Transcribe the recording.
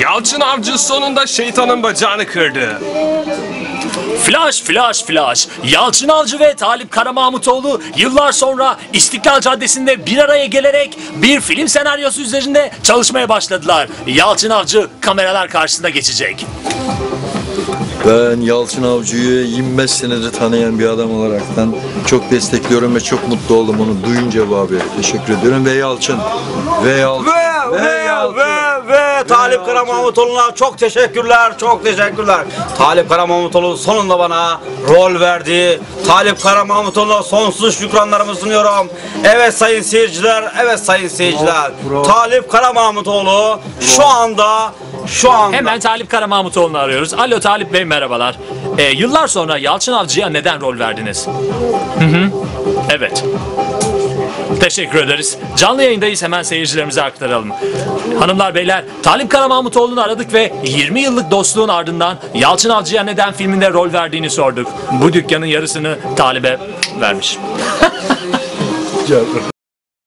Yalçın Avcı sonunda şeytanın bacağını kırdı. Flash flash flash. Yalçın Avcı ve Talip Karamahmutoğlu yıllar sonra İstiklal Caddesi'nde bir araya gelerek bir film senaryosu üzerinde çalışmaya başladılar. Yalçın Avcı kameralar karşısında geçecek. Ben Yalçın Avcı'yı 25 senedir tanıyan bir adam olaraktan çok destekliyorum ve çok mutlu oldum onu duyunca bu abi. Teşekkür ediyorum ve Yalçın. Ve Yalçın. Ve ve ve ve Talip Karamahmutoğlu'na çok teşekkürler, çok teşekkürler. Talip Karamahmutoğlu sonunda bana rol verdi. Talip Karamahmutoğlu'na sonsuz şükranlarımı sunuyorum. Evet sayın seyirciler, evet sayın seyirciler. Talip Karamahmutoğlu şu anda şu anda Hemen Talip Karamahmutoğlu'nu arıyoruz. Alo Talip Bey merhabalar. Ee, yıllar sonra Yalçın Avcı'ya neden rol verdiniz? Hı hı. Evet. Teşekkür ederiz. Canlı yayındayız hemen seyircilerimize aktaralım. Hanımlar beyler Talip Karamahmutoğlu'nu aradık ve 20 yıllık dostluğun ardından Yalçın Avcı'ya neden filminde rol verdiğini sorduk. Bu dükkanın yarısını Talip'e vermiş.